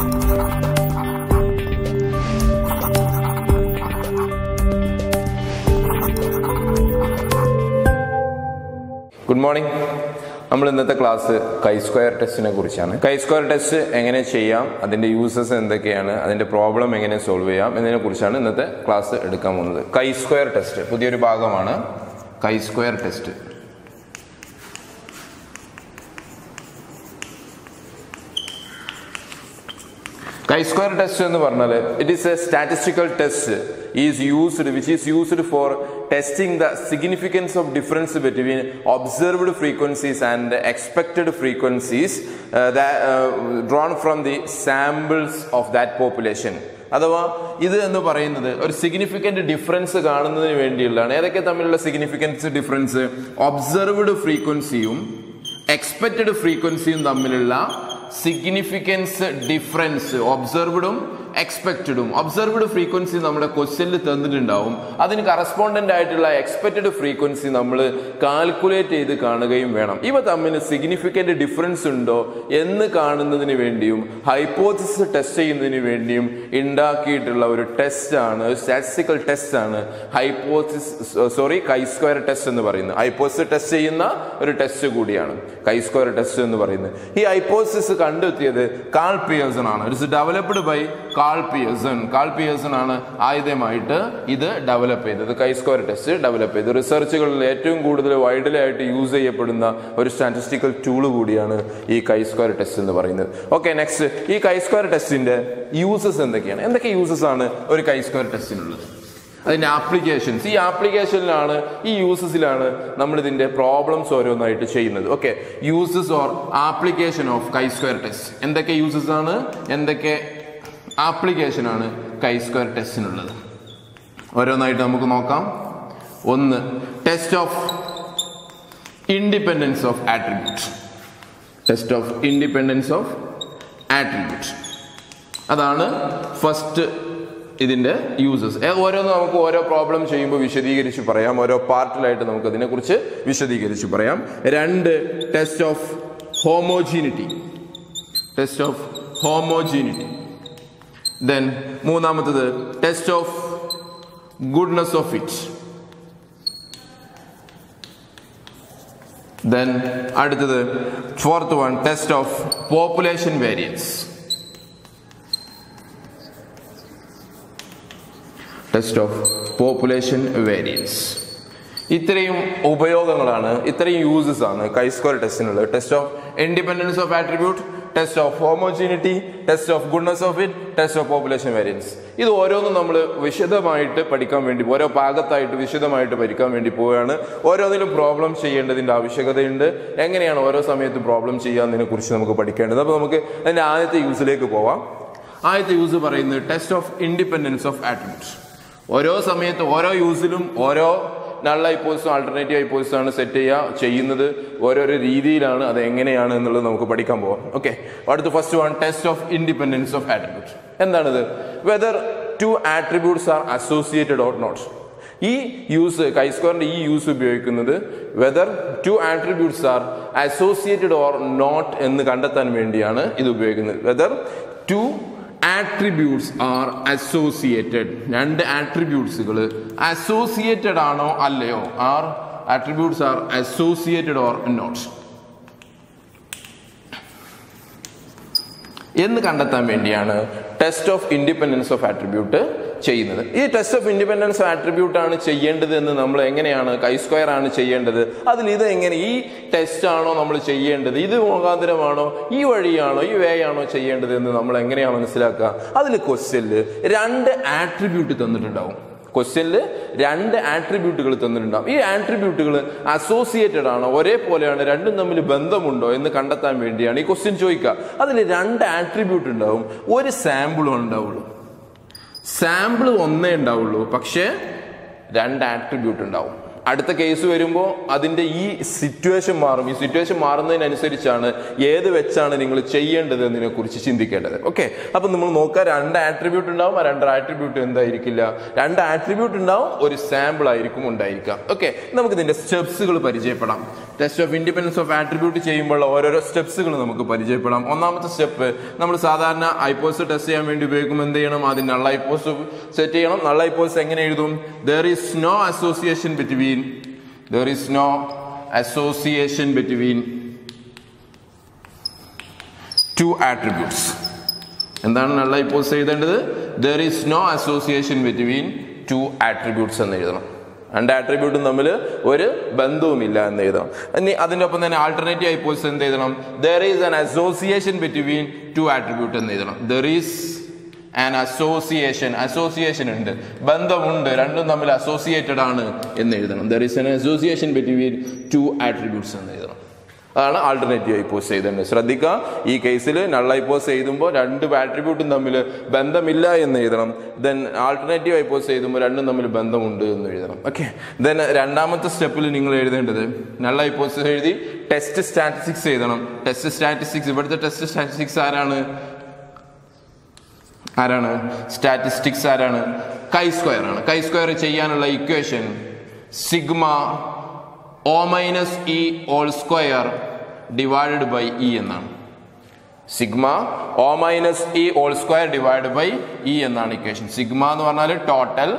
Good morning നമ്മൾ ഇന്നത്തെ class chi square ടെസ്റ്റിനെ കുറിച്ചാണ്. കൈ സ്ക്വയർ ടെസ്റ്റ് എങ്ങനെ ചെയ്യാം? അതിന്റെ യൂസസ് എന്തൊക്കെയാണ്? അതിന്റെ പ്രോബ്ലം എങ്ങനെ സോൾവ് ചെയ്യാം? എന്നതിനെ കുറിച്ചാണ് ഇന്നത്തെ ക്ലാസ് എടുക്കാൻ പോകുന്നത്. കൈ സ്ക്വയർ ടെസ്റ്റ് പുതിയൊരു ഭാഗമാണ് chi square test chi square test എന്ന് പറഞ്ഞാൽ it is a statistical test is used which is used for testing the significance of difference between observed frequencies and expected frequencies drawn from the samples of that population അഥവാ ഇത് എന്ന് പറയുന്നത് ഒരു significant difference കാണുന്നതിന് വേണ്ടിയുള്ളതാണ്. ഏതൊക്കെ തമ്മിലുള്ള significance difference observed ഫ്രീക്വൻസിയും എക്സ്പെക്റ്റഡ് ഫ്രീക്വൻസിയും തമ്മിലുള്ള സിഗ്നിഫിക്കൻസ് ഡിഫറൻസ് ഒബ്സർവ്ഡും എക്സ്പെക്റ്റഡും ഒബ്സർവ്ഡ് ഫ്രീക്വൻസി നമ്മുടെ ക്വസ്റ്റ്യനിൽ തന്നിട്ടുണ്ടാവും. അതിന് കറസ്പോണ്ടന്റ് ആയിട്ടുള്ള എക്സ്പെക്റ്റഡ് ഫ്രീക്വൻസി നമ്മൾ കാൽക്കുലേറ്റ് ചെയ്ത് കാണുകയും വേണം. ഇവ തമ്മിൽ സിഗ്നിഫിക്കന്റ് ഡിഫറൻസ് ഉണ്ടോ എന്ന് കാണുന്നതിന് വേണ്ടിയും ഹൈപ്പോസിസ് ടെസ്റ്റ് ചെയ്യുന്നതിന് വേണ്ടിയും ഉണ്ടാക്കിയിട്ടുള്ള ഒരു ടെസ്റ്റാണ് സ്റ്റാറ്റിസ്റ്റിക്കൽ ടെസ്റ്റ് ആണ് hypothesis sorry chi square test എന്ന് പറയുന്നത്. ഹൈപ്പോസിസ് ടെസ്റ്റ് ചെയ്യുന്ന ഒരു ടെസ്റ്റ് കൂടിയാണ്. കൈ സ്ക്വയർ ടെസ്റ്റ് എന്ന് പറയുന്നത്. ഈ ഹൈപ്പോസിസ് കണ്ടെത്തിയത് കാൾ പിയേഴ്സൺ ആണ്. It's developed by Karl Pearson Karl Pearson ആണ് ആയുധമായിട്ട് ഇത് ഡെവലപ്പ് ചെയ്തത്. കൈ സ്ക്വയർ ടെസ്റ്റ് ഡെവലപ്പ് ചെയ്തത് റിസർച്ചുകളിൽ ഏറ്റവും കൂടുതൽ വൈഡലി ആയിട്ട് യൂസ് ചെയ്യപ്പെടുന്ന ഒരു സ്റ്റാറ്റിസ്റ്റിക്കൽ ടൂൾ കൂടിയാണ് ഈ കൈ സ്ക്വയർ ടെസ്റ്റ് എന്ന് പറയുന്നത്. ഓക്കെ നെക്സ്റ്റ് ഈ കൈ സ്ക്വയർ ടെസ്റ്റിന്റെ യൂസസ് എന്തൊക്കെയാണ്? എന്തൊക്കെ യൂസസ് ആണ് ഒരു കൈ സ്ക്വയർ ടെസ്റ്റിനുള്ളത് അതിന്റെ ആപ്ലിക്കേഷൻസ് ഈ ആപ്ലിക്കേഷനിലാണ് ഈ യൂസസിലാണ് നമ്മൾ ഇതിന്റെ പ്രോബ്ലംസ് ഓരോന്നായിട്ട് ചെയ്യുന്നത്. Okay uses or application of chi square test എന്തൊക്കെ യൂസസ് ആണ്? എന്തൊക്കെ ആപ്ലിക്കേഷൻ ആണ് കൈ സ്ക്വയർ ടെസ്റ്റിനുള്ളത്. ഓരോന്നായിട്ട് നമുക്ക് നോക്കാം. ഒന്ന് test of independence of attribute test of independence of attribute അതാണ് ഫസ്റ്റ് ഇതിന്റെ യൂസസ് ഓരോന്ന് നമുക്ക് ഓരോ പ്രോബ്ലം ചെയ്യുമ്പോൾ വിശദീകരിച്ച് പറയാം. ഓരോ പാർട്ടിലായിട്ട് നമുക്ക് അതിനെക്കുറിച്ച് വിശദീകരിച്ച് പറയാം. രണ്ട് test of homogeneity test of homogeneity then മൂന്നാമത്തത് test of goodness of it then അടുത്തത് fourth one test of population variance test of population variance ഇത്രയും ഉപയോഗങ്ങളാണ് ഇത്രയും യൂസസ് ആണ് chi square ടെസ്റ്റിനുള്ളത് test of independence of attribute test of homogeneity test of goodness of it test of population variance ഇത് ഓരോന്നും നമ്മൾ വിശദമായിട്ട് പഠിക്കാൻ വേണ്ടി ഓരോ ഭാഗത്തായിട്ട് വിശദമായിട്ട് പഠിക്കാൻ വേണ്ടി പോവുകയാണ്. ഓരോന്നിലും പ്രോബ്ലം ചെയ്യേണ്ടതിന്റെ ആവശ്യകതയുണ്ട്. എങ്ങനെയാണ് ഓരോ സമയത്തും പ്രോബ്ലം ചെയ്യാന്നതിനെ കുറിച്ച് നമുക്ക് പഠിക്കേണ്ടത്. അപ്പോൾ നമുക്ക് അതിന്റെ ആദ്യത്തെ യൂസിലേക്ക് പോവാം. ആദ്യത്തെ യൂസ് പറയുന്നത് test of independence of attribute ഓരോ സമയത്ത് ഓരോ യൂസിലും ഓരോ നള്ള ഹൈപ്പോസും ആൾട്ടർനേറ്റീവ് ഹൈപ്പോസും ആണ് സെറ്റ് ചെയ്യുക ചെയ്യുന്നത്. ഓരോരോ രീതിയിലാണ് അത് എങ്ങനെയാണ് എന്നുള്ളത് നമുക്ക് പഠിക്കാൻ പോവാം. ഓക്കെ അടുത്ത first one test of independence of attribute എന്താണിത്? Whether two attributes are associated or not ഈ യൂസ് കൈസ്ക്വയറിന്റെ ഈ യൂസ് ഉപയോഗിക്കുന്നത് whether two attributes are associated or not എന്ന് കണ്ടെത്താൻ വേണ്ടിയാണ് ഇത് ഉപയോഗിക്കുന്നത്. Whether two attributes are associated രണ്ട് ആട്രിബ്യൂട്ട്സുകൾ അസോസിയേറ്റഡ് ആണോ അല്ലയോ? Are attributes are associated or not എന്ന് കണ്ടെത്താൻ വേണ്ടിയാണ് test of independence of attribute ചെയ്യുന്നത്. ഈ ടെസ്റ്റ് ഓഫ് ഇൻഡിപെൻഡൻസ് ആട്രിബ്യൂട്ട് ആണ് ചെയ്യേണ്ടത് എന്ന് നമ്മൾ എങ്ങനെയാണ് കൈ സ്ക്വയർ ആണ് ചെയ്യേണ്ടത്? അതിൽ ഇത് എങ്ങനെ ഈ ടെസ്റ്റ് ആണോ നമ്മൾ ചെയ്യേണ്ടത്? ഇത് മുഖാന്തരമാണോ? ഈ വഴിയാണോ? ഈ വേ ആണോ ചെയ്യേണ്ടത് എന്ന് നമ്മൾ എങ്ങനെയാണ് മനസ്സിലാക്കുക? അതിൽ ക്വസ്റ്റ്യനിൽ രണ്ട് ആട്രിബ്യൂട്ട് തന്നിട്ടുണ്ടാവും. ക്വസ്റ്റ്യനിൽ രണ്ട് ആട്രിബ്യൂട്ടുകൾ തന്നിട്ടുണ്ടാവും. ഈ ആട്രിബ്യൂട്ടുകൾ അസോസിയേറ്റഡ് ആണോ ഒരേപോലെയാണ് രണ്ടും തമ്മിൽ ബന്ധമുണ്ടോ എന്ന് കണ്ടെത്താൻ വേണ്ടിയാണ് ഈ ക്വസ്റ്റ്യൻ ചോദിക്കുക. അതിൽ രണ്ട് ആട്രിബ്യൂട്ട് ഉണ്ടാവും. ഒരു സാമ്പിളും ഉണ്ടാവുള്ളൂ. സാമ്പിൾ ഒന്നേ ഉണ്ടാവുള്ളൂ. പക്ഷേ രണ്ട് ആട്രിബ്യൂട്ട് ഉണ്ടാവും. അടുത്ത കേസ് വരുമ്പോൾ അതിന്റെ ഈ സിറ്റുവേഷൻ മാറും. ഈ സിറ്റുവേഷൻ മാറുന്നതിനനുസരിച്ചാണ് ഏത് വെച്ചാണ് നിങ്ങൾ ചെയ്യേണ്ടത് എന്നതിനെ കുറിച്ച് ചിന്തിക്കേണ്ടത്. ഓക്കെ അപ്പൊ നമ്മൾ നോക്കുക രണ്ട് ആട്രിബ്യൂട്ട് ഉണ്ടാവും ആ രണ്ട് ആട്രിബ്യൂട്ട് എന്തായിരിക്കില്ല? രണ്ട് ആട്രിബ്യൂട്ട് ഉണ്ടാവും ഒരു സാമ്പിൾ ആയിരിക്കും ഉണ്ടായിരിക്കാം ഓക്കെ നമുക്ക് ഇതിന്റെ സ്റ്റെപ്സുകൾ പരിചയപ്പെടാം. Test of independence of attribute ചെയ്യുമ്പോൾ ഓരോരോ സ്റ്റെപ്സുകൾ നമുക്ക് പരിചയപ്പെടാം. ഒന്നാമത്തെ സ്റ്റെപ്പ് നമ്മൾ സാധാരണ ഐപ്പോസ് ടെസ്റ്റ് ചെയ്യാൻ വേണ്ടി ഉപയോഗിക്കുമ്പോൾ എന്ത് ചെയ്യണം? ആദ്യം നള്ള ഐപ്പോസ് സെറ്റ് ചെയ്യണം. നള്ള ഐപ്പോസ് എങ്ങനെ എഴുതും? There is no association between there is no association between two attributes എന്താണ് നള്ള ഐപ്പോസ് എഴുതേണ്ടത്? There is no association between two attributes എന്ന് എഴുതണം. രണ്ട് ആട്രിബ്യൂട്ടും തമ്മിൽ ഒരു ബന്ധവുമില്ല എന്ന് എഴുതണം. ഇനി അതിന്റെ ഒപ്പം തന്നെ ആൾട്ടർനേറ്റീവ് ഐപ്പോസ് എന്ത് എഴുതണം? There is an association between two attribute എന്ന് എഴുതണം. There is an association association ഉണ്ട്. ബന്ധമുണ്ട്. രണ്ടും തമ്മിൽ അസോസിയേറ്റഡ് ആണ് എന്ന് എഴുതണം. There is an association between two attributes എന്ന് എഴുതണം. അതാണ് ആൾട്ടർനേറ്റീവ് ഐപ്പോസ് ചെയ്തേണ്ടത് ശ്രദ്ധിക്കുക ഈ കേസിൽ നൾ ഐപ്പോസ് എഴുതുമ്പോൾ രണ്ട് ആട്രിബ്യൂട്ടും തമ്മിൽ ബന്ധമില്ല എന്ന് എഴുതണം. ദെൻ ആൾട്ടർനേറ്റീവ് ഐപ്പോസ് എഴുതുമ്പോൾ രണ്ടും തമ്മിൽ ബന്ധമുണ്ട് എന്ന് എഴുതണം. ഓക്കെ ദെൻ രണ്ടാമത്തെ സ്റ്റെപ്പിൽ നിങ്ങൾ എഴുതേണ്ടത് നൾ ഐപ്പോസ് എഴുതി ടെസ്റ്റ് സ്റ്റാറ്റിസ്റ്റിക്സ് എഴുതണം. ടെസ്റ്റ് സ്റ്റാറ്റിസ്റ്റിക്സ് ഇവിടുത്തെ ടെസ്റ്റ് സ്റ്റാറ്റിസ്റ്റിക്സ് ആരാണ്? ആരാണ്? സ്റ്റാറ്റിസ്റ്റിക്സ് ആരാണ്? കൈ സ്ക്വയർ ആണ്. കൈ സ്ക്വയർ ചെയ്യാനുള്ള equation sigma O minus E whole square divided by E എന്നാണ്. Sigma O minus E whole square divide by E എന്നാണ് ഇക്വേഷൻ സിഗ്മ എന്ന് പറഞ്ഞാൽ total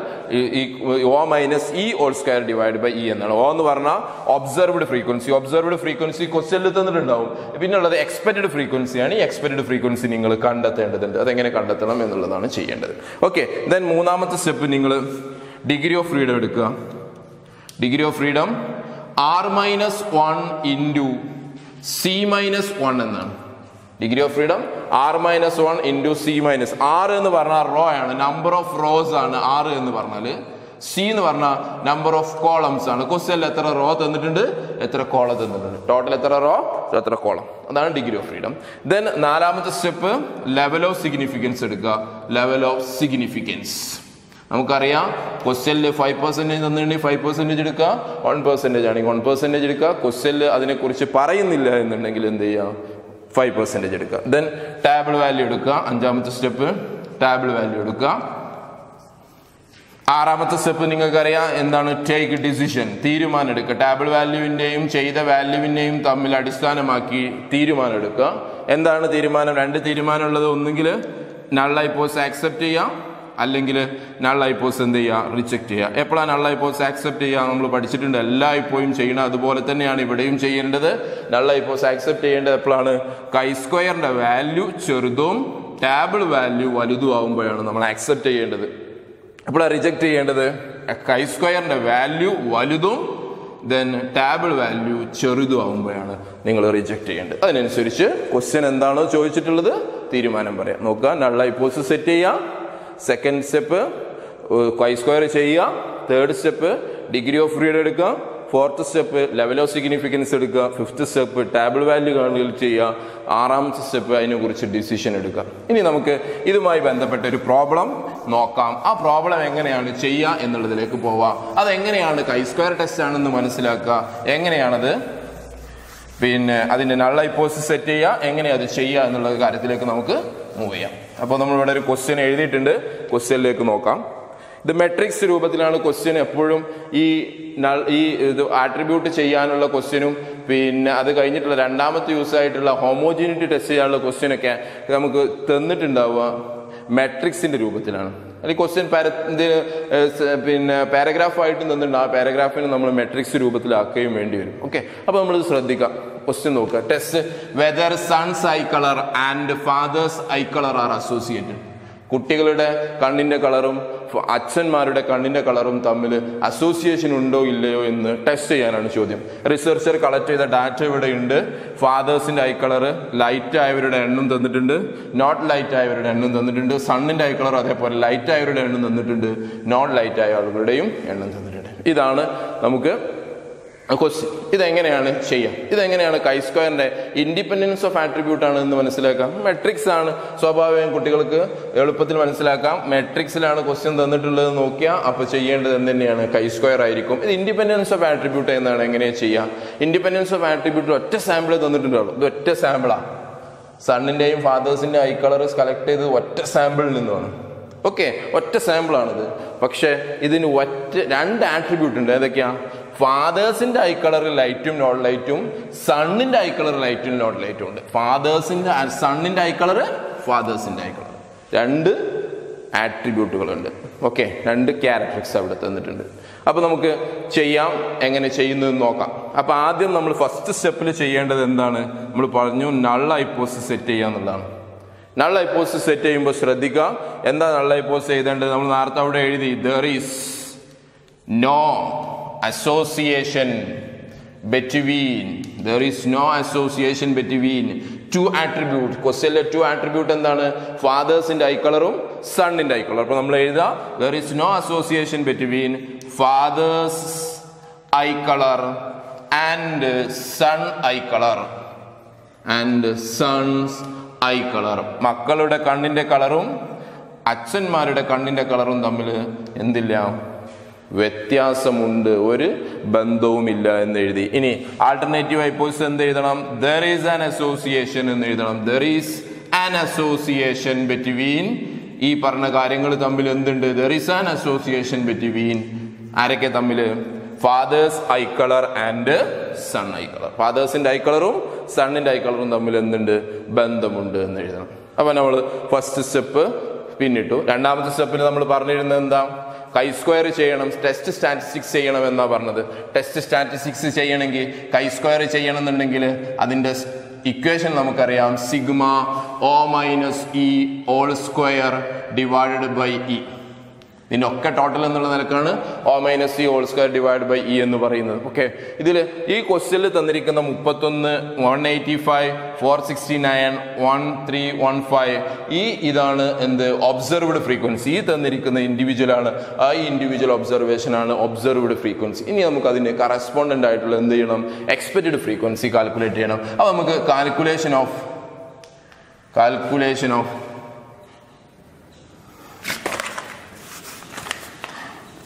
O minus E whole square divide by E എന്നാണ്. O എന്ന് പറഞ്ഞാൽ observed frequency observed frequency ക്വസ്റ്റ്യനിൽ തന്നിട്ടുണ്ടാവും. പിന്നെ ഉള്ളത് എക്സ്പെക്റ്റഡ് ഫ്രീക്വൻസിയാണ് ഈ എക്സ്പെക്റ്റഡ് ഫ്രീക്വൻസി നിങ്ങൾ കണ്ടെത്തേണ്ടതുണ്ട്. അതെങ്ങനെ കണ്ടെത്തണം എന്നുള്ളതാണ് ചെയ്യേണ്ടത്. ഓക്കെ ദെൻ മൂന്നാമത്തെ സ്റ്റെപ്പ് നിങ്ങൾ ഡിഗ്രി ഓഫ് ഫ്രീഡം എടുക്കുക. Degree of freedom R minus one into C minus one എന്നാണ്. Degree of freedom R minus one into C minus ആറ് എന്ന് പറഞ്ഞാൽ റോ ആണ്. നമ്പർ ഓഫ് റോസ് ആണ് ആർ എന്ന് പറഞ്ഞാൽ. സി എന്ന് പറഞ്ഞാൽ നമ്പർ ഓഫ് കോളംസ് ആണ്. ക്വസ്റ്റ്യനിൽ എത്ര റോ തന്നിട്ടുണ്ട്? എത്ര കോളം തന്നിട്ടുണ്ട്? ടോട്ടൽ എത്ര റോ എത്ര കോളം അതാണ് ഡിഗ്രി ഓഫ് ഫ്രീഡം ദെൻ നാലാമത്തെ സ്റ്റെപ്പ് ലെവൽ ഓഫ് സിഗ്നിഫിക്കൻസ് എടുക്കുക. ലെവൽ ഓഫ് സിഗ്നിഫിക്കൻസ് നമുക്കറിയാം ക്വസ്റ്റ്യനിൽ ഫൈവ് പെർസെന്റേജ് തന്നിട്ടുണ്ടെങ്കിൽ ഫൈവ് പെർസെന്റേജ് എടുക്കുക. വൺ പെർസെന്റേജ് ആണെങ്കിൽ വൺ പെർസെന്റേജ് എടുക്കുക. ക്വസ്റ്റ്യനിൽ അതിനെക്കുറിച്ച് പറയുന്നില്ല എന്നുണ്ടെങ്കിൽ എന്ത് ചെയ്യുക? ഫൈവ് പെർസെന്റേജ് എടുക്കുക. ദെൻ ടാബിൾ വാല്യൂ എടുക്കുക. അഞ്ചാമത്തെ സ്റ്റെപ്പ് ടാബിൾ വാല്യൂ എടുക്കുക. ആറാമത്തെ സ്റ്റെപ്പ് നിങ്ങൾക്കറിയാം എന്താണ്? ടേക്ക് ഡിസിഷൻ തീരുമാനം എടുക്കുക. ടാബിൾ വാല്യൂവിന്റെയും ചെയ്ത വാല്യൂവിന്റെയും തമ്മിൽ അടിസ്ഥാനമാക്കി തീരുമാനം എടുക്കുക. എന്താണ് തീരുമാനം? രണ്ട് തീരുമാനം ഉള്ളത്. ഒന്നുകിൽ നൾ ഇപ്പോൾ ആക്സെപ്റ്റ് ചെയ്യാം അല്ലെങ്കിൽ നൾ പോസ് എന്ത് ചെയ്യുക? റിജക്റ്റ് ചെയ്യുക. എപ്പോഴാണ് നൾ പോസ് ആക്സെപ്റ്റ് ചെയ്യുക? നമ്മൾ പഠിച്ചിട്ടുണ്ട്. എല്ലാ ഇപ്പോഴും ചെയ്യണം അതുപോലെ തന്നെയാണ് ഇവിടെയും ചെയ്യേണ്ടത്. നൾ പോസ് ആക്സെപ്റ്റ് ചെയ്യേണ്ടത് എപ്പോഴാണ്? കൈ സ്ക്വയറിന്റെ വാല്യൂ ചെറുതും ടാബിൾ വാല്യൂ വലുതും ആകുമ്പോഴാണ് നമ്മൾ ആക്സെപ്റ്റ് ചെയ്യേണ്ടത്. എപ്പോഴാണ് റിജക്റ്റ് ചെയ്യേണ്ടത്? കൈ സ്ക്വയറിന്റെ വാല്യൂ വലുതും ദെൻ ടാബിൾ വാല്യൂ ചെറുതും ആകുമ്പോഴാണ് നിങ്ങൾ റിജക്റ്റ് ചെയ്യേണ്ടത്. അതിനനുസരിച്ച് ക്വസ്റ്റ്യൻ എന്താണോ ചോദിച്ചിട്ടുള്ളത് തീരുമാനം പറയാം. നോക്കുക നൾ ഐപ്പോസ് സെറ്റ് ചെയ്യുക. സെക്കൻഡ് സ്റ്റെപ്പ് കൈ സ്ക്വയർ ചെയ്യുക. Third step degree of freedom എടുക്കുക. Fourth step level of significance എടുക്കുക. Fifth step table value calculate ചെയ്യുക. ആറാമത്തെ സ്റ്റെപ്പ് അതിനെക്കുറിച്ച് ഡിസിഷൻ എടുക്കുക. ഇനി നമുക്ക് ഇതുമായി ബന്ധപ്പെട്ട ഒരു പ്രോബ്ലം നോക്കാം. ആ പ്രോബ്ലം എങ്ങനെയാണ് ചെയ്യുക എന്നുള്ളതിലേക്ക് പോവാം. അതെങ്ങനെയാണ് കൈ സ്ക്വയർ ടെസ്റ്റ് ആണെന്ന് മനസ്സിലാക്കുക? എങ്ങനെയാണത്? പിന്നെ അതിന്റെ നൾ ഇപ്പോസ് സെറ്റ് ചെയ്യുക. എങ്ങനെയാണ് അത് ചെയ്യുക എന്നുള്ള കാര്യത്തിലേക്ക് നമുക്ക് മൂവ് ചെയ്യാം. അപ്പോൾ നമ്മൾ നമ്മളിവിടെ ഒരു ക്വസ്റ്റ്യൻ എഴുതിയിട്ടുണ്ട്. ക്വസ്റ്റ്യനിലേക്ക് നോക്കാം. ഇത് മെട്രിക്സ് രൂപത്തിലാണ് ക്വസ്റ്റ്യൻ എപ്പോഴും ഈ ഈ ഇത് ആട്രിബ്യൂട്ട് ചെയ്യാനുള്ള ക്വസ്റ്റ്യനും പിന്നെ അത് കഴിഞ്ഞിട്ടുള്ള രണ്ടാമത്തെ യൂസ് ആയിട്ടുള്ള ഹോമോജിനിറ്റി ടെസ്റ്റ് ചെയ്യാനുള്ള ക്വസ്റ്റ്യനൊക്കെ നമുക്ക് തന്നിട്ടുണ്ടാവുക മെട്രിക്സിന്റെ രൂപത്തിലാണ്. അല്ലെങ്കിൽ ക്വസ്റ്റ്യൻ പാര പിന്നെ പാരഗ്രാഫായിട്ട് തന്നിട്ടുണ്ട്. ആ പാരഗ്രാഫിന് നമ്മൾ മെട്രിക്സ് രൂപത്തിലാക്കുകയും വേണ്ടി വരും. ഓക്കെ അപ്പോൾ നമ്മളിത് ശ്രദ്ധിക്കാം. ക്വസ്റ്റ്യൻ നോക്കുക. Test whether son's eye colour and father's eye colour are associated കുട്ടികളുടെ കണ്ണിന്റെ കളറും അച്ഛന്മാരുടെ കണ്ണിന്റെ കളറും തമ്മിൽ അസോസിയേഷൻ ഉണ്ടോ ഇല്ലയോ എന്ന് ടെസ്റ്റ് ചെയ്യാനാണ് ചോദ്യം. റിസർച്ചർ കളക്ട് ചെയ്ത ഡാറ്റ ഇവിടെ ഉണ്ട്. ഫാദേഴ്സിന്റെ ഐ കളർ ലൈറ്റ് ആയവരുടെ എണ്ണം തന്നിട്ടുണ്ട്. നോട്ട് ലൈറ്റ് ആയവരുടെ എണ്ണം തന്നിട്ടുണ്ട്. സണ്ണിന്റെ ഐ കളർ അതേപോലെ ലൈറ്റ് ആയവരുടെ എണ്ണം തന്നിട്ടുണ്ട്. നോട്ട് ലൈറ്റ് ആയ ആളുകളുടെയും എണ്ണം തന്നിട്ടുണ്ട്. ഇതാണ് നമുക്ക് ക്വസ്റ്റ്യൻ ഇതെങ്ങനെയാണ് ചെയ്യാം? ഇതെങ്ങനെയാണ് കൈ സ്ക്വയറിന്റെ ഇൻഡിപെൻഡൻസ് ഓഫ് ആട്രിബ്യൂട്ട് ആണ് എന്ന് മനസ്സിലാക്കാം. മെട്രിക്സ് ആണ്. സ്വാഭാവികം കുട്ടികൾക്ക് എളുപ്പത്തിൽ മനസ്സിലാക്കാം. മെട്രിക്സിലാണ് ക്വസ്റ്റ്യൻ തന്നിട്ടുള്ളത് നോക്കിയാൽ അപ്പൊ ചെയ്യേണ്ടത് എന്ത് തന്നെയാണ് കൈ സ്ക്വയർ ആയിരിക്കും. ഇത് ഇൻഡിപെൻഡൻസ് ഓഫ് ആട്രിബ്യൂട്ട് എന്നാണ്. എങ്ങനെയാ ചെയ്യുക ഇൻഡിപെൻഡൻസ് ഓഫ് ആട്രിബ്യൂട്ട് ഒറ്റ സാമ്പിൾ തന്നിട്ടുണ്ടാവുള്ളൂ. ഇത് ഒറ്റ സാമ്പിളാണ് സണ്ണിന്റെയും ഫാദേഴ്സിന്റെ ഐ കളേഴ്സ് കളക്ട് ചെയ്ത് ഒറ്റ സാമ്പിളിൽ നിന്നാണ് ഓക്കെ ഒറ്റ സാമ്പിൾ ആണിത്. പക്ഷേ ഇതിന് ഒറ്റ രണ്ട് ആട്രിബ്യൂട്ട് ഉണ്ട്. ഏതൊക്കെയാ? ഫാദേഴ്സിന്റെ ഐ കളറിൽ ലൈറ്റും നോട്ട് ലൈറ്റും സണ്ണിന്റെ ഐ കളർ ലൈറ്റും നോട്ട് ലൈറ്റും ഉണ്ട്. ഫാദേഴ്സിന്റെ സണ്ണിന്റെ ഐ കളർ ഫാദേഴ്സിന്റെ ഐ കളർ രണ്ട് ആട്രിബ്യൂട്ടുകളുണ്ട് ഓക്കെ രണ്ട് ക്യാരക്ടറിക്സ് അവിടെ തന്നിട്ടുണ്ട്. അപ്പോൾ നമുക്ക് ചെയ്യാം എങ്ങനെ ചെയ്യുന്നതെന്ന് നോക്കാം. അപ്പോൾ ആദ്യം നമ്മൾ ഫസ്റ്റ് സ്റ്റെപ്പിൽ ചെയ്യേണ്ടത് എന്താണ്? നമ്മൾ പറഞ്ഞു നൾ ഐപ്പോസ് സെറ്റ് ചെയ്യുക എന്നുള്ളതാണ്. നൾ ഐപ്പോസ് സെറ്റ് ചെയ്യുമ്പോൾ ശ്രദ്ധിക്കുക. എന്താ നൾ ഐപ്പോസ് ചെയ്തേണ്ടത്? നമ്മൾ നേരത്തെ അവിടെ എഴുതി there is no association between there is no association between two attributes ക്വസ്റ്റ്യനിലെ ടു ആട്രിബ്യൂട്ട് എന്താണ്? ഫാദേഴ്സിന്റെ ഐ കളറും സണ്ണിന്റെ ഐ കളർ അപ്പൊ നമ്മൾ എഴുതുക there is no association between father's eye colour and son eye colour and son's eye colour മക്കളുടെ കണ്ണിന്റെ കളറും അച്ഛന്മാരുടെ കണ്ണിന്റെ കളറും തമ്മിൽ എന്തില്ല? വ്യത്യാസമുണ്ട്. ഒരു ബന്ധവുമില്ല എന്ന് എഴുതി. ഇനി ആൾട്ടർനേറ്റീവ് ഹൈപ്പോസിസ് എന്ത് എഴുതണം? ദർ ഈസ് ആൻ അസോസിയേഷൻ എന്ന് എഴുതണം. There is an association between ഈ പറഞ്ഞ കാര്യങ്ങൾ തമ്മിൽ എന്തുണ്ട്? There is an association between ആരൊക്കെ തമ്മിൽ? Father's eye colour and son eye colour ഫാദേഴ്സിന്റെ eye കളറും സണ്ണിന്റെ ഐ കളറും തമ്മിൽ എന്തുണ്ട്? ബന്ധമുണ്ട് എന്ന് എഴുതണം. അപ്പൊ നമ്മൾ ഫസ്റ്റ് സ്റ്റെപ്പ് പിന്നിട്ടു. രണ്ടാമത്തെ സ്റ്റെപ്പിൽ നമ്മൾ പറഞ്ഞിരുന്നത് എന്താ? കൈ സ്ക്വയർ ചെയ്യണം ടെസ്റ്റ് സ്റ്റാറ്റിസ്റ്റിക്സ് ചെയ്യണം എന്നാ പറഞ്ഞത്. ടെസ്റ്റ് സ്റ്റാറ്റിസ്റ്റിക്സ് ചെയ്യണമെങ്കിൽ കൈ സ്ക്വയർ ചെയ്യണം എന്നുണ്ടെങ്കിൽ അതിന്റെ ഇക്വേഷൻ നമുക്കറിയാം. Sigma O minus E whole square divided by E. ഒക്കെ ടോട്ടൽ എന്നുള്ള നിലക്കാണ് O minus C whole square divide by E എന്ന് പറയുന്നത്. ഓക്കെ ഇതിൽ ഈ ക്വസ്റ്റ്യനിൽ തന്നിരിക്കുന്ന മുപ്പത്തൊന്ന് one eighty five four sixty nine one three one five ഈ ഇതാണ് എന്ത്? ഒബ്സർവ്ഡ് ഫ്രീക്വൻസി ഈ തന്നിരിക്കുന്ന ഇൻഡിവിജ്വൽ ആണ്. ആ ഇൻഡിവിജ്വൽ ഒബ്സർവേഷൻ ആണ് ഒബ്സർവ്ഡ് ഫ്രീക്വൻസി ഇനി നമുക്ക് അതിന് കറസ്പോണ്ടന്റ് ആയിട്ടുള്ള എന്ത് ചെയ്യണം? എക്സ്പെക്റ്റഡ് ഫ്രീക്വൻസി കാൽക്കുലേറ്റ് ചെയ്യണം. അപ്പോൾ നമുക്ക് calculation of calculation of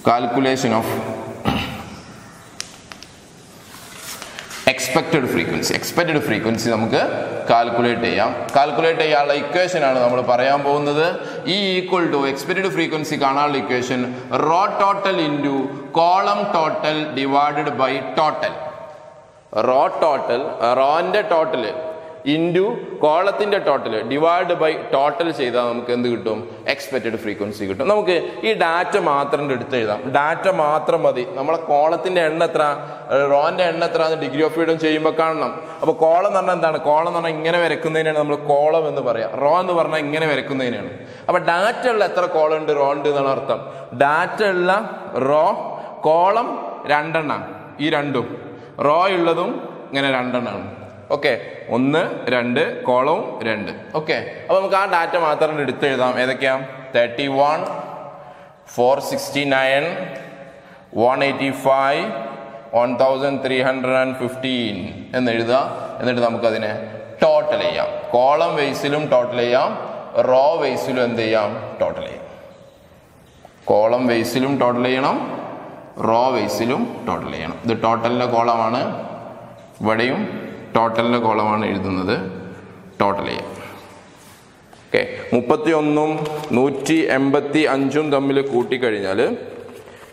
calculation of expected frequency expected frequency നമുക്ക് കാൽക്കുലേറ്റ് ചെയ്യാം. കാൽക്കുലേറ്റ് ചെയ്യാനുള്ള ഇക്വേഷൻ ആണ് നമ്മൾ പറയാൻ പോകുന്നത്. ഈ ഈക്വൽ ടു എക്സ്പെക്റ്റഡ് ഫ്രീക്വൻസി കാണാനുള്ള equation row total into column total divided by total row total റോന്റെ total into കോളത്തിന്റെ ടോട്ടൽ ഡിവൈഡ് ബൈ ടോട്ടൽ ചെയ്താൽ നമുക്ക് എന്ത് കിട്ടും? എക്സ്പെക്റ്റഡ് ഫ്രീക്വൻസി കിട്ടും. നമുക്ക് ഈ ഡാറ്റ മാത്രം എടുത്ത് എഴുതാം. ഡാറ്റ മാത്രം മതി. നമ്മളെ കോളത്തിന്റെ എണ്ണ എത്ര? റോന്റെ എണ്ണ എത്ര ഡിഗ്രി ഓഫ് ഫ്രീഡം ചെയ്യുമ്പോൾ കാണണം. അപ്പോൾ കോളം എന്ന് പറഞ്ഞാൽ എന്താണ്? കോളം എന്ന് പറഞ്ഞാൽ ഇങ്ങനെ വരക്കുന്നതിനാണ് നമ്മൾ കോളം എന്ന് പറയാം. റോ എന്ന് പറഞ്ഞാൽ ഇങ്ങനെ വരക്കുന്നതിനാണ്. അപ്പോൾ ഡാറ്റ ഉള്ള എത്ര കോളം ഉണ്ട് റോ ഉണ്ട് എന്നാണ് അർത്ഥം. ഡാറ്റ ഉള്ള റോ കോളം രണ്ടെണ്ണം. ഈ രണ്ടും. റോ ഉള്ളതും ഇങ്ങനെ രണ്ടെണ്ണമാണ് ഓക്കെ ഒന്ന് രണ്ട് കോളവും രണ്ട്. ഓക്കെ അപ്പൊ നമുക്ക് ആ ഡാറ്റ മാത്രം എടുത്ത് എഴുതാം. ഏതൊക്കെയാ? Thirty one four sixty nine one eighty five one thousand three hundred and fifteen എന്ന് എഴുതുക. എന്നിട്ട് നമുക്കതിനെ ടോട്ടൽ ചെയ്യാം. കോളം വെയ്സിലും ടോട്ടൽ ചെയ്യാം. റോ വെയ്സിലും എന്ത് ചെയ്യാം? ടോട്ടൽ ചെയ്യാം. കോളം വെയ്സിലും ടോട്ടൽ ചെയ്യണം. റോ വെയ്സിലും ടോട്ടൽ ചെയ്യണം. ഇത് ടോട്ടലിന്റെ കോളമാണ് ഇവിടെയും ടോട്ടലിന്റെ കോളമാണ് എഴുതുന്നത് ടോട്ടൽ ചെയ്യാം ഓക്കെ. മുപ്പത്തി ഒന്നും നൂറ്റി എൺപത്തി അഞ്ചും തമ്മിൽ കൂട്ടിക്കഴിഞ്ഞാൽ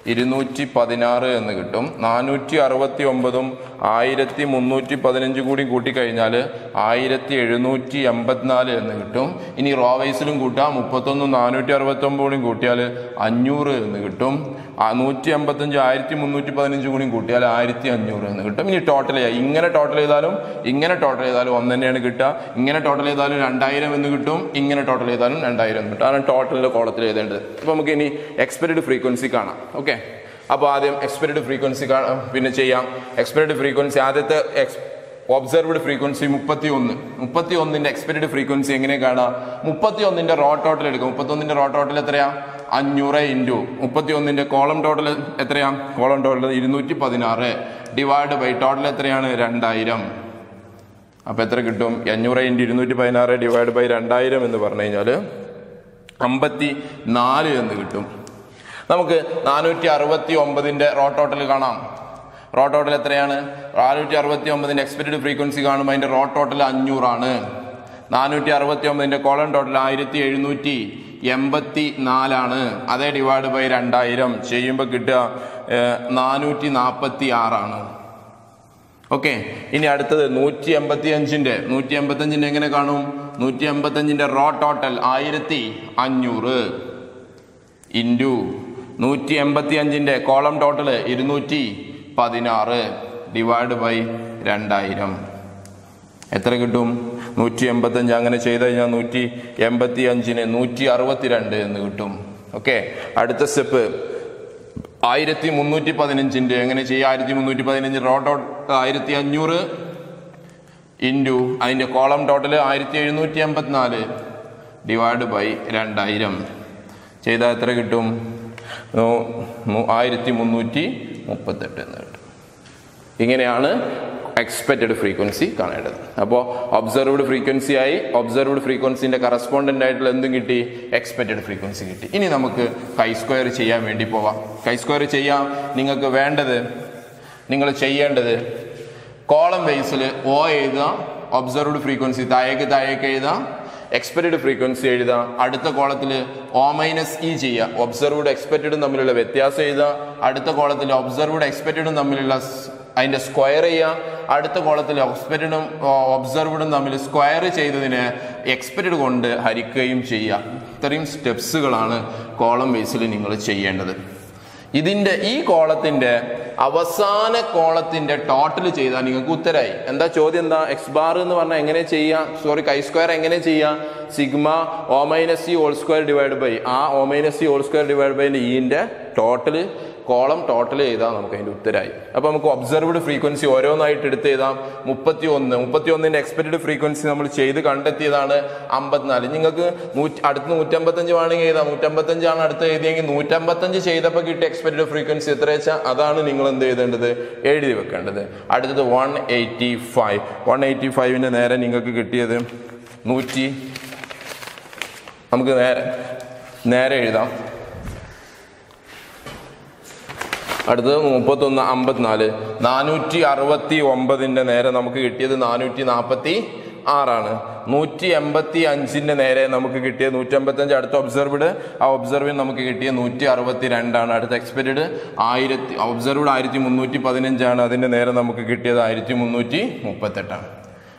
ഇരുന്നൂറ്റി പതിനാറ് എന്ന് കിട്ടും. നാനൂറ്റി അറുപത്തി ഒമ്പതും ആയിരത്തി മുന്നൂറ്റി പതിനഞ്ച് കൂടി കൂട്ടിക്കഴിഞ്ഞാൽ ആയിരത്തി എഴുന്നൂറ്റി എൺപത്തിനാല് എന്ന് കിട്ടും. ഇനി റോ വൈസിലും കൂട്ടാം. മുപ്പത്തൊന്നും നാനൂറ്റി അറുപത്തൊമ്പതും കൂട്ടിയാൽ അഞ്ഞൂറ് എന്ന് കിട്ടും. നൂറ്റി എൺപത്തഞ്ച് ആയിരത്തി മുന്നൂറ്റി പതിനഞ്ച് കൂടി കൂട്ടിയാൽ ആയിരത്തി അഞ്ഞൂറ് എന്ന് കിട്ടും. ഇനി ടോട്ടൽ ചെയ്യാം. ഇങ്ങനെ ടോട്ടൽ ചെയ്താലും ഇങ്ങനെ ടോട്ടൽ ചെയ്താലും ഒന്ന് തന്നെയാണ് കിട്ടുക. ഇങ്ങനെ ടോട്ടൽ ചെയ്താലും രണ്ടായിരം എന്ന് കിട്ടും. ഇങ്ങനെ ടോട്ടൽ ചെയ്താലും രണ്ടായിരം എന്ന് കിട്ടും. അതാണ് ടോട്ടലിന്റെ കോളത്തിൽ എഴുതേണ്ടത്. അപ്പോൾ നമുക്ക് ഇനി എക്സ്പെക്റ്റഡ് ഫ്രീക്വൻസി കാണാം. ഓക്കെ അപ്പോൾ ആദ്യം എക്സ്പെക്റ്റഡ് ഫ്രീക്വൻസി പിന്നെ ചെയ്യാം. എക്സ്പെക്റ്റഡ് ഫ്രീക്വൻസി ആദ്യത്തെ എക്സ് ഒബ്സർവ്ഡ് ഫ്രീക്വൻസി മുപ്പത്തി ഒന്ന് മുപ്പത്തി ഒന്നിന്റെ എക്സ്പെക്റ്റഡ് ഫ്രീക്വൻസി എങ്ങനെ കാണാം? മുപ്പത്തി ഒന്നിന്റെ റോ ടോട്ടൽ എടുക്കും. മുപ്പത്തി ഒന്നിന്റെ റോ ടോട്ടൽ എത്രയാ? അഞ്ഞൂറ് ഇന്റു മുപ്പത്തി ഒന്നിന്റെ കോളം ടോട്ടൽ എത്രയാ? കോളം ടോട്ടൽ ഇരുന്നൂറ്റി പതിനാറ് ഡിവൈഡ് ബൈ ടോട്ടൽ എത്രയാണ്? രണ്ടായിരം. അപ്പോൾ എത്ര കിട്ടും? അഞ്ഞൂറ് ഇന്റു ഇരുന്നൂറ്റി പതിനാറ് ഡിവൈഡ് ബൈ രണ്ടായിരം എന്ന് പറഞ്ഞു കഴിഞ്ഞാൽ അമ്പത്തി നാല് എന്ന് കിട്ടും. നമുക്ക് നാനൂറ്റി അറുപത്തി ഒമ്പതിന്റെ റോ ടോട്ടൽ കാണാം. റോ ടോട്ടൽ എത്രയാണ്? നാനൂറ്റി അറുപത്തി ഒമ്പതിന്റെ എക്സ്പെക്റ്റഡ് ഫ്രീക്വൻസി കാണുമ്പോൾ അതിന്റെ റോ ടോട്ടൽ അഞ്ഞൂറാണ്. നാനൂറ്റി അറുപത്തി ഒമ്പതിന്റെ കോളം ടോട്ടൽ ആയിരത്തി എഴുന്നൂറ്റി എൺപത്തി നാലാണ് അതേ ഡിവൈഡ് ബൈ രണ്ടായിരം. ചെയ്യുമ്പോൾ കിട്ടുക നാനൂറ്റി നാൽപ്പത്തി ആറാണ് ഓക്കെ ഇനി അടുത്തത് നൂറ്റി എൺപത്തി അഞ്ചിന്റെ നൂറ്റി എൺപത്തി അഞ്ചിന്റെ എങ്ങനെ കാണും? നൂറ്റി എൺപത്തി അഞ്ചിന്റെ റോ ടോട്ടൽ ആയിരത്തി അഞ്ഞൂറ് ഇന്റു നൂറ്റി എൺപത്തി അഞ്ചിന്റെ കോളം ടോട്ടൽ ഇരുന്നൂറ്റി പതിനാറ് ഡിവൈഡ് ബൈ രണ്ടായിരം. എത്ര കിട്ടും? നൂറ്റി എൺപത്തി അഞ്ച് അങ്ങനെ ചെയ്ത് കഴിഞ്ഞാൽ നൂറ്റി എൺപത്തി അഞ്ചിന് നൂറ്റി അറുപത്തി രണ്ട് എന്ന് കിട്ടും. ഓക്കെ അടുത്ത സ്റ്റെപ്പ് ആയിരത്തി മുന്നൂറ്റി പതിനഞ്ചിന്റെ എങ്ങനെ ചെയ്യുക ആയിരത്തി മുന്നൂറ്റി പതിനഞ്ച് റോ ടോട്ട് ആയിരത്തി അഞ്ഞൂറ് ഇന്റു അതിന്റെ കോളം ടോട്ടൽ ആയിരത്തി എഴുന്നൂറ്റി എൺപത്തിനാല് ഡിവൈഡ് ബൈ രണ്ടായിരം. ചെയ്താൽ എത്ര കിട്ടും? ആയിരത്തി മുന്നൂറ്റി മുപ്പത്തെട്ട് എന്ന് കിട്ടും. ഇങ്ങനെയാണ് എക്സ്പെക്റ്റഡ് ഫ്രീക്വൻസി കാണേണ്ടത്. അപ്പോൾ ഒബ്സർവ്ഡ് ഫ്രീക്വൻസി ആയി ഒബ്സർവ്ഡ് ഫ്രീക്വൻസിന്റെ കറസ്പോണ്ടന്റ് ആയിട്ടുള്ള എന്തും കിട്ടി? എക്സ്പെക്റ്റഡ് ഫ്രീക്വൻസി കിട്ടി. ഇനി നമുക്ക് കൈ സ്ക്വയർ ചെയ്യാൻ വേണ്ടി പോവാം. കൈ സ്ക്വയർ ചെയ്യാം നിങ്ങൾക്ക് വേണ്ടത് നിങ്ങൾ ചെയ്യേണ്ടത് കോളം ബേസിൽ ഓ എഴുതാം ഒബ്സർവ്ഡ് ഫ്രീക്വൻസി താഴേക്ക് താഴേക്ക് എഴുതുക എക്സ്പെക്റ്റഡ് ഫ്രീക്വൻസി എഴുതുക. അടുത്ത കോളത്തിൽ ഓ മൈനസ് ഇ ചെയ്യുക. ഒബ്സർവ്ഡ് എക്സ്പെക്റ്റഡും തമ്മിലുള്ള വ്യത്യാസം എഴുതുക. അടുത്ത കോളത്തിൽ ഒബ്സർവ്ഡ് എക്സ്പെക്റ്റഡും തമ്മിലുള്ള അതിന്റെ സ്ക്വയർ ചെയ്യുക. അടുത്ത കോളത്തിൽ എക്സ്പെക്റ്റഡും ഒബ്സർവ്ഡും തമ്മിൽ സ്ക്വയർ ചെയ്തതിന് എക്സ്പെക്റ്റഡ് കൊണ്ട് ഹരിക്കുകയും ചെയ്യുക. ഇത്രയും സ്റ്റെപ്സുകളാണ് കോളം ബേസിൽ നിങ്ങൾ ചെയ്യേണ്ടത്. ഇതിന്റെ ഈ കോളത്തിന്റെ അവസാന കോളത്തിന്റെ ടോട്ടൽ ചെയ്താൽ നിങ്ങൾക്ക് ഉത്തരായി. എന്താ ചോദ്യം എന്താ? എക്സ് ബാർ എന്ന് പറഞ്ഞാൽ എങ്ങനെ ചെയ്യാം? സോറി കൈ സ്ക്വയർ എങ്ങനെ ചെയ്യാം? Sigma O minus C whole square divide by ആ O minus C whole square divide by ഇന്റെ ടോട്ടൽ കോളം ടോട്ടൽ ചെയ്താൽ നമുക്ക് അതിന്റെ ഉത്തരായി. അപ്പൊ നമുക്ക് ഒബ്സർവ്ഡ് ഫ്രീക്വൻസി ഓരോന്നായിട്ട് എടുത്ത് എഴുതാം. മുപ്പത്തി ഒന്ന് മുപ്പത്തി ഒന്നിന്റെ എക്സ്പെക്റ്റഡ് ഫ്രീക്വൻസി നമ്മൾ ചെയ്ത് കണ്ടെത്തിയതാണ് അമ്പത്തിനാല്. നിങ്ങൾക്ക് നൂറ്റി അടുത്ത് നൂറ്റമ്പത്തഞ്ച് വേണമെങ്കിൽ എഴുതാം. നൂറ്റമ്പത്തഞ്ചാണ് അടുത്ത് എഴുതിയെങ്കിൽ നൂറ്റമ്പത്തഞ്ച് ചെയ്തപ്പോൾ കിട്ടിയ എക്സ്പെക്റ്റഡ് ഫ്രീക്വൻസി എത്ര വെച്ചാൽ അതാണ് നിങ്ങൾ എന്ത് ചെയ്തേണ്ടത് എഴുതി വെക്കേണ്ടത്. അടുത്തത് one eighty five one eighty ഫൈവിന്റെ നേരെ നിങ്ങൾക്ക് കിട്ടിയത് നൂറ്റി നമുക്ക് നേരെ നേരെ എഴുതാം. അടുത്തത് മുപ്പത്തൊന്ന് അമ്പത്തിനാല്. നാനൂറ്റി അറുപത്തി ഒമ്പതിന്റെ നേരെ നമുക്ക് കിട്ടിയത് നാനൂറ്റി നാൽപ്പത്തി ആറാണ് നൂറ്റി എൺപത്തി അഞ്ചിന്റെ നേരെ നമുക്ക് കിട്ടിയ നൂറ്റി അമ്പത്തി അഞ്ച് അടുത്ത ഒബ്സർവ്ഡ് ആ ഒബ്സർവിൽ നമുക്ക് കിട്ടിയ നൂറ്റി അറുപത്തി രണ്ടാണ് അടുത്ത എക്സ്പെക്റ്റഡ് ആയിരത്തി ഒബ്സർവ്ഡ് ആയിരത്തി മുന്നൂറ്റി പതിനഞ്ചാണ് അതിന്റെ നേരെ നമുക്ക് കിട്ടിയത് ആയിരത്തി മുന്നൂറ്റി മുപ്പത്തെട്ടാണ്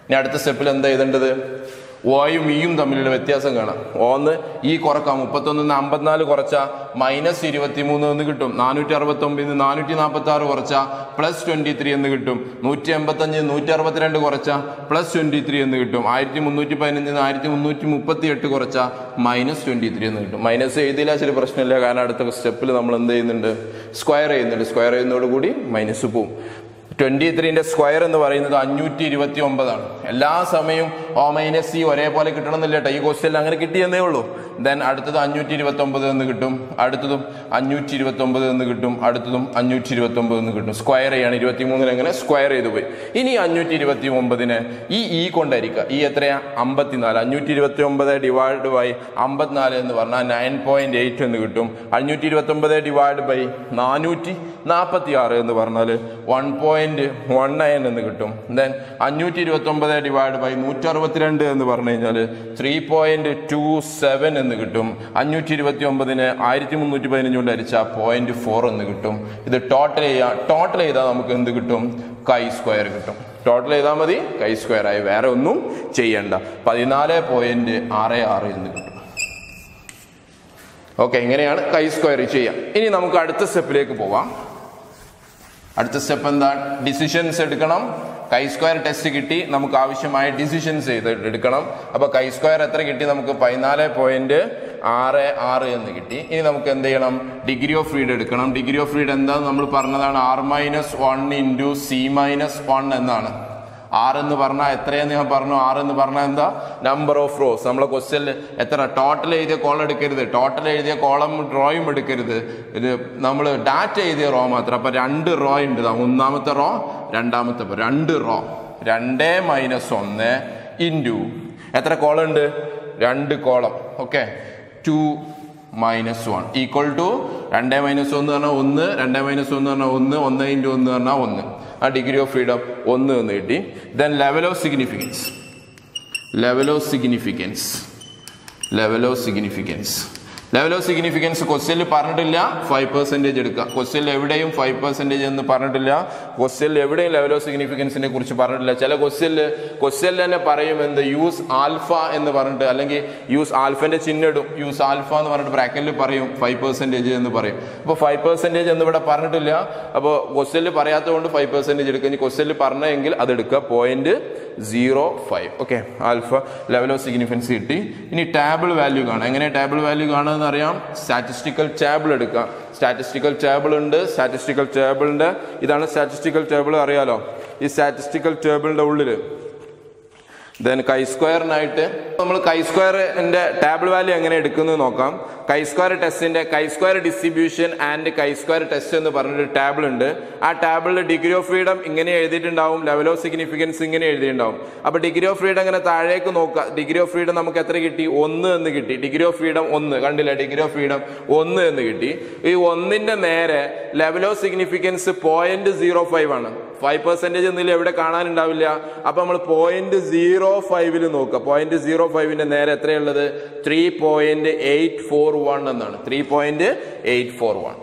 ഇനി അടുത്ത സ്റ്റെപ്പിൽ എന്താ എഴുതേണ്ടത്? ഓയും ഈയും തമ്മിലുള്ള വ്യത്യാസം കാണാം. ഓന്ന് ഈ കുറക്കാം. മുപ്പത്തൊന്നിന്ന് അമ്പത്തിനാല് കുറച്ച. മൈനസ് ഇരുപത്തി മൂന്ന് എന്ന് കിട്ടും. നാനൂറ്റി അറുപത്തി ഒമ്പതിന് നാനൂറ്റി നാൽപ്പത്തി ആറ് കുറച്ച. പ്ലസ് ട്വന്റി ത്രീ എന്ന് കിട്ടും. നൂറ്റി എൺപത്തഞ്ച് നൂറ്റി അറുപത്തിരണ്ട് കുറച്ച. പ്ലസ് ട്വന്റി ത്രീ എന്ന് കിട്ടും. ആയിരത്തി മുന്നൂറ്റി പതിനഞ്ചിന് ആയിരത്തി മുന്നൂറ്റി മുപ്പത്തി എട്ട് കുറച്ച. മൈനസ് ട്വന്റി ത്രീ എന്ന് കിട്ടും. മൈനസ് എഴുതിയില്ല ചില പ്രശ്നമില്ല. കാരണം അടുത്ത സ്റ്റെപ്പിൽ നമ്മൾ എന്ത് ചെയ്യുന്നുണ്ട്? സ്ക്വയർ ചെയ്യുന്നുണ്ട്. സ്ക്വയർ ചെയ്യുന്നതോടുകൂടി മൈനസ് പോവും. ട്വന്റി ത്രീന്റെ സ്ക്വയർ എന്ന് പറയുന്നത് അഞ്ഞൂറ്റി ഇരുപത്തി ഒമ്പതാണ് എല്ലാ സമയവും ഓ മൈനസ് സി ഒരേപോലെ കിട്ടണമെന്നില്ല കേട്ടോ ഈ ക്വസ്റ്റ്യൻ അങ്ങനെ കിട്ടിയെന്നേ ഉള്ളൂ. ദെൻ അടുത്തത് അഞ്ഞൂറ്റി ഇരുപത്തൊമ്പത് എന്ന് കിട്ടും. അടുത്തതും അഞ്ഞൂറ്റി ഇരുപത്തൊമ്പത് എന്ന് കിട്ടും. അടുത്തതും അഞ്ഞൂറ്റി ഇരുപത്തൊമ്പത് എന്ന് കിട്ടും. സ്ക്വയർ ചെയ്യാണ് ഇരുപത്തി മൂന്നിന് എങ്ങനെ? സ്ക്വയർ ചെയ്തു പോയി. ഇനി അഞ്ഞൂറ്റി ഇരുപത്തി ഒമ്പതിന് ഈ ഇ കൊണ്ടായിരിക്കുക. ഈ എത്രയാ? അമ്പത്തിനാല്. അഞ്ഞൂറ്റി ഇരുപത്തി ഒമ്പത് ഡിവൈഡ് ബൈ അമ്പത്തിനാല് എന്ന് പറഞ്ഞാൽ നയൻ പോയിന്റ് എയ്റ്റ് എന്ന് കിട്ടും. അഞ്ഞൂറ്റി ഇരുപത്തി ഒമ്പത് ഡിവൈഡ് ബൈ നാനൂറ്റി നാൽപ്പത്തി ആറ് എന്ന് പറഞ്ഞാൽ വൺ പോയിന്റ് വൺ നയൻ എന്ന് കിട്ടും. ദെൻ അഞ്ഞൂറ്റി ഇരുപത്തി ഒമ്പത് ഡിവൈഡ് ബൈ നൂറ്റി അറുപത്തിരണ്ട് എന്ന് പറഞ്ഞു കഴിഞ്ഞാൽ ത്രീ പോയിന്റ് ടു സെവൻ എന്ന് കിട്ടും. അഞ്ഞൂറ്റി ഇരുപത്തി ഒമ്പതിന് ആയിരത്തി മുന്നൂറ്റി പതിനഞ്ച് കൊണ്ട് അരിച്ചാൽ പോയിന്റ് ഫോർ എന്ന് കിട്ടും. ഇത് ടോട്ടൽ ചെയ്യാം ടോട്ടൽ ചെയ്താൽ നമുക്ക് എന്ത് കിട്ടും? കൈ സ്ക്വയർ കിട്ടും. ടോട്ടൽ ചെയ്താൽ മതി. കൈ സ്ക്വയർ ആയി വേറെ ഒന്നും ചെയ്യണ്ട. പതിനാല് പോയിന്റ് ആറ് ആറ് എന്ന് കിട്ടും. ഓക്കെ എങ്ങനെയാണ് കൈ സ്ക്വയർ ചെയ്യാം ഇനി നമുക്ക് അടുത്ത സ്റ്റെപ്പിലേക്ക് പോവാം. അടുത്ത സ്റ്റെപ്പ് എന്താ ഡിസിഷൻസ് എടുക്കണം. കൈ സ്ക്വയർ ടെസ്റ്റ് കിട്ടി നമുക്ക് ആവശ്യമായ ഡിസിഷൻസ് ചെയ്ത് എടുക്കണം. അപ്പൊ കൈ സ്ക്വയർ എത്ര കിട്ടി? നമുക്ക് പതിനാല് പോയിന്റ് ആറ് ആറ് എന്ന് കിട്ടി. ഇനി നമുക്ക് എന്ത് ചെയ്യണം? ഡിഗ്രി ഓഫ് ഫ്രീഡ് എടുക്കണം. ഡിഗ്രി ഓഫ് ഫ്രീഡ് എന്താന്ന് നമ്മൾ പറഞ്ഞതാണ് R minus one into C minus one എന്നാണ്. ആർ എന്ന് പറഞ്ഞാൽ എത്രയെന്ന് ഞാൻ പറഞ്ഞു? ആർ എന്ന് പറഞ്ഞാൽ എന്താ? നമ്പർ ഓഫ് റോസ് നമ്മളെ ക്വസ്റ്റ്യനിൽ എത്ര? ടോട്ടൽ എഴുതിയ കോളം എടുക്കരുത്. ടോട്ടൽ എഴുതിയ കോളം ഡ്രോയും എടുക്കരുത്. ഇത് നമ്മൾ ഡാറ്റ എഴുതിയ റോ മാത്രം. അപ്പൊ രണ്ട് റോ ഉണ്ട്. ഒന്നാമത്തെ റോ രണ്ടാമത്തെ പോ രണ്ട് റോ. രണ്ട് മൈനസ് ഒന്ന് ഇന്റു. എത്ര കോളം ഉണ്ട് രണ്ട് column. Okay. Two minus one. Equal to രണ്ട് മൈനസ് ഒന്ന് പറഞ്ഞാൽ ഒന്ന് രണ്ട് മൈനസ് ഒന്ന് പറഞ്ഞാൽ ഒന്ന് ഒന്ന് ഇന്റു ഒന്ന് പറഞ്ഞാൽ ഒന്ന്. ആ ഡിഗ്രി ഓഫ് ഫ്രീഡം ഒന്ന് എന്ന് കിട്ടി. Then level of significance level of significance level of significance level of significance ക്വസ്റ്റ്യനിൽ പറഞ്ഞിട്ടില്ല. ഫൈവ് പെർസെന്റേജ് എടുക്കുക. ക്വസ്റ്റ്യനിൽ എവിടെയും ഫൈവ് പെർസെന്റേജ് എന്ന് പറഞ്ഞിട്ടില്ല. ക്വസ്റ്റ്യനിൽ എവിടെയും ലെവൽ ഓഫ് സിഗ്നിഫിക്കൻസിനെ കുറിച്ച് പറഞ്ഞിട്ടില്ല. ചില ക്വസ്റ്റ്യനിൽ ക്വസ്റ്റ്യനിൽ തന്നെ പറയും എന്ത്? യൂസ് ആൽഫ എന്ന് പറഞ്ഞിട്ട്. അല്ലെങ്കിൽ യൂസ് ആൽഫന്റെ ചിഹ്നം ഇടും. യൂസ് ആൽഫ എന്ന് പറഞ്ഞിട്ട് ബ്രാക്കറ്റിൽ പറയും. ഫൈവ് പെർസെന്റേജ് എന്ന് പറയും. അപ്പോൾ ഫൈവ് പെർസെന്റേജ് എന്ന് ഇവിടെ പറഞ്ഞിട്ടില്ല. അപ്പോൾ ക്വസ്റ്റ്യനിൽ പറയാത്തതുകൊണ്ട് ഫൈവ് പെർസെന്റേജ് എടുക്കുക. ഇനി ക്വസ്റ്റ്യനിൽ പറഞ്ഞെങ്കിൽ അത് എടുക്കുക. Point zero five okay alpha level of significance കിട്ടി. ഇനി ടേബിൾ വാല്യൂ കാണാം. എങ്ങനെ ടേബിൾ വാല്യൂ കാണുക അറിയാം സ്റ്റാറ്റിസ്റ്റിക്കൽ ടേബിൾ എടുക്കാം. സ്റ്റാറ്റിസ്റ്റിക്കൽ ടേബിൾ ഉണ്ട് സ്റ്റാറ്റിസ്റ്റിക്കൽ ടേബിളിന്റെ ഇതാണ് സ്റ്റാറ്റിസ്റ്റിക്കൽ ടേബിൾ അറിയാലോ? ഈ സ്റ്റാറ്റിസ്റ്റിക്കൽ ടേബിളിന്റെ ഉള്ളിൽ ദെൻ കൈ സ്ക്വയറിനായിട്ട് നമ്മൾ കൈ സ്ക്വയറിന്റെ ടേബിൾ വാല്യൂ എങ്ങനെ എടുക്കുന്നത് നോക്കാം. കൈ സ്ക്വയർ ടെസ്റ്റിന്റെ chi square distribution and chi square test എന്ന് പറഞ്ഞൊരു ടേബിൾ ഉണ്ട്. ആ ടേബിളിൽ ഡിഗ്രി ഓഫ് ഫ്രീഡം ഇങ്ങനെ എഴുതിയിട്ടുണ്ടാവും. ലെവൽ ഓഫ് സിഗ്നിഫിക്കൻസ് ഇങ്ങനെ എഴുതിയിട്ടുണ്ടാവും. അപ്പൊ ഡിഗ്രി ഓഫ് ഫ്രീഡം ഇങ്ങനെ താഴേക്ക് നോക്കുക. ഡിഗ്രി ഓഫ് ഫ്രീഡം നമുക്ക് എത്ര കിട്ടി? ഒന്ന് എന്ന് കിട്ടി. ഡിഗ്രി ഓഫ് ഫ്രീഡം ഒന്ന്. കണ്ടില്ല? ഡിഗ്രി ഓഫ് ഫ്രീഡം ഒന്ന് എന്ന് കിട്ടി. ഈ ഒന്നിന്റെ നേരെ level of significance point zero five ആണ്. ഫൈവ് പെർസെന്റേജ് എന്നില്ല എവിടെ കാണാനുണ്ടാവില്ല. അപ്പൊ നമ്മൾ പോയിന്റ് സീറോ ഫൈവിൽ നോക്കുക. പോയിന്റ് സീറോ ഫൈവിന്റെ നേരെ എത്രയുള്ളത്? Three point eight four one എന്നാണ്. Three point eight four one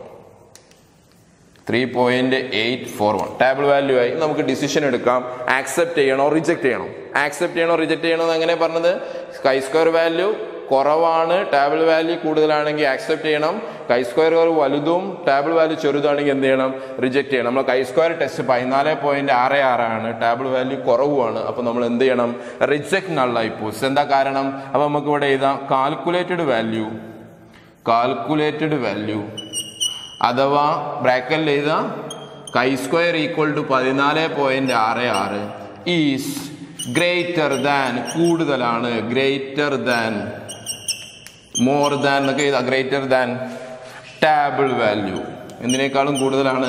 three point eight four one table value ആയി നമുക്ക് ഡിസിഷൻ എടുക്കാം. ആക്സെപ്റ്റ് ചെയ്യണോ? റിജക്ട് ചെയ്യണോ? ആക്സെപ്റ്റ് ചെയ്യണോ? റിജക്ട് ചെയ്യണോ എന്ന് എങ്ങനെ പറഞ്ഞത്? സ്കൈ സ്ക്വയർ വാല്യൂ കുറവാണ്. ടേബിൾ വാല്യൂ കൂടുതലാണെങ്കിൽ ആക്സെപ്റ്റ് ചെയ്യണം. കൈ സ്ക്വയർ വലുതും ടേബിൾ വാല്യൂ ചെറുതാണെങ്കിൽ എന്ത് ചെയ്യണം? റിജക്റ്റ് ചെയ്യണം. നമ്മൾ കൈ സ്ക്വയർ ടെസ്റ്റ് പതിനാല് പോയിന്റ് ആറ് ആറാണ് ടേബിൾ വാല്യൂ കുറവുമാണ്. അപ്പോൾ നമ്മൾ എന്ത് ചെയ്യണം? റിജക്ട് നള്ളായി പോസ് എന്താ കാരണം? അപ്പൊ നമുക്ക് ഇവിടെ എഴുതാം. കാൽക്കുലേറ്റഡ് വാല്യൂ കാൽക്കുലേറ്റഡ് വാല്യൂ അഥവാ ബ്രാക്കറ്റിൽ എഴുതാം. കൈ സ്ക്വയർ ഈക്വൽ ടു പതിനാല് പോയിന്റ് ആറ് ആറ് ഈസ് ഗ്രേറ്റർ ദാൻ കൂടുതലാണ് ഗ്രേറ്റർ ദാൻ മോർ ദാൻ എന്നൊക്കെ എഴുതാം. ഗ്രേറ്റർ ദാൻ ടാബിൾ വാല്യൂ എന്തിനേക്കാളും കൂടുതലാണ്?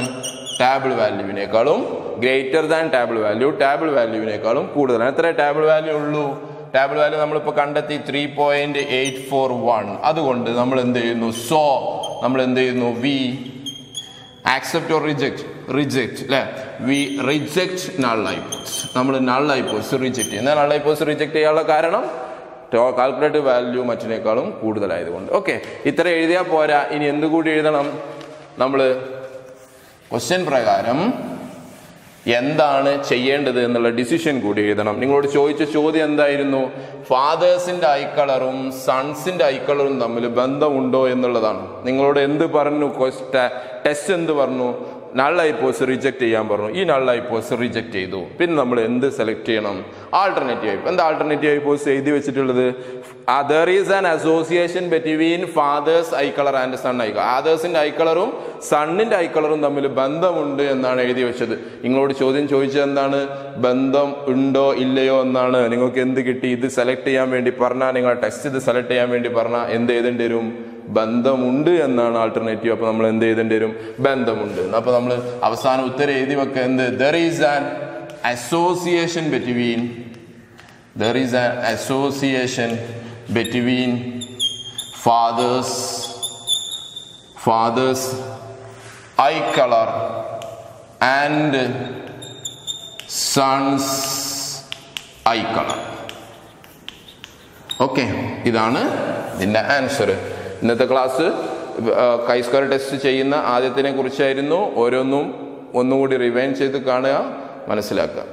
Table വാല്യൂവിനേക്കാളും greater than table value table വാല്യൂവിനേക്കാളും കൂടുതലാണ്. എത്ര ടാബിൾ വാല്യൂ ഉള്ളൂ? ടാബിൾ വാല്യൂ നമ്മളിപ്പോൾ കണ്ടെത്തി. Three point eight four one അതുകൊണ്ട് നമ്മൾ എന്ത് ചെയ്യുന്നു? സോ നമ്മൾ എന്ത് ചെയ്യുന്നു? We accept or reject reject അല്ലേ വി റിജക്റ്റ് നൾ ഐപ്പോസ് നമ്മൾ നൾ ഐപ്പോസ് റിജക്റ്റ് ചെയ്യുന്ന. നൾ ഐപ്പോസ് റിജക്റ്റ് ചെയ്യാനുള്ള കാരണം കാൽക്കുലേറ്റീവ് വാല്യൂ മറ്റിനേക്കാളും കൂടുതലായതുകൊണ്ട്. ഓക്കെ ഇത്ര എഴുതിയാൽ പോരാ. ഇനി എന്തുകൂടി എഴുതണം? നമ്മൾ ക്വസ്റ്റ്യൻ പ്രകാരം എന്താണ് ചെയ്യേണ്ടത് എന്നുള്ള ഡിസിഷൻ കൂടി എഴുതണം. നിങ്ങളോട് ചോദിച്ച ചോദ്യം എന്തായിരുന്നു? ഫാദേഴ്സിന്റെ ഐ കളറും സൺസിന്റെ ഐ കളറും തമ്മിൽ ബന്ധമുണ്ടോ എന്നുള്ളതാണ്. നിങ്ങളോട് എന്ത് പറഞ്ഞു? ടെസ്റ്റ് എന്ത് പറഞ്ഞു? നൾ പോസ് റിജക്ട് ചെയ്യാൻ പറഞ്ഞു. ഈ നൾ പോസ് റിജക്ട് ചെയ്തു. പിന്നെ നമ്മൾ എന്ത് സെലക്ട് ചെയ്യണം? ആൾട്ടർനേറ്റീവ് ഐപ്പ് എന്താ ആൾട്ടർനേറ്റീവ് ഐപ്പോസ് എഴുതി വെച്ചിട്ടുള്ളത്? There is an association between father's eye colour and son eye colour ആദേഴ്സിന്റെ eye കളറും സണ്ണിന്റെ ഐ കളറും തമ്മിൽ ബന്ധമുണ്ട് എന്നാണ് എഴുതി വെച്ചത്. നിങ്ങളോട് ചോദ്യം ചോദിച്ചത് എന്താണ്? ബന്ധം ഉണ്ടോ ഇല്ലയോ എന്നാണ്. നിങ്ങൾക്ക് എന്ത് കിട്ടി? ഇത് സെലക്ട് ചെയ്യാൻ വേണ്ടി പറഞ്ഞാൽ നിങ്ങൾ ടെസ്റ്റ് ഇത് സെലക്ട് ചെയ്യാൻ വേണ്ടി പറഞ്ഞാൽ എന്ത് എഴുതേണ്ടി വരും? ബന്ധമുണ്ട് എന്നാണ് ആൾട്ടർനേറ്റീവ് അപ്പൊ നമ്മൾ എന്ത് ചെയ്തേണ്ടി വരും? ബന്ധമുണ്ട്. അപ്പൊ നമ്മൾ അവസാനം ഉത്തരം എഴുതി വെക്കുക എന്ത്? There is an association between there is an association between father's father's eye colour and son's eye colour okay ഇതാണ് ഇതിന്റെ ആൻസർ ഇന്നത്തെ ക്ലാസ് കൈ സ്ക്വയർ ടെസ്റ്റ് ചെയ്യുന്ന ആദ്യത്തിനെ കുറിച്ചായിരുന്നു. ഓരോന്നും ഒന്നുകൂടി റിവൈൻ ചെയ്ത് കാണുക മനസ്സിലാക്കുക.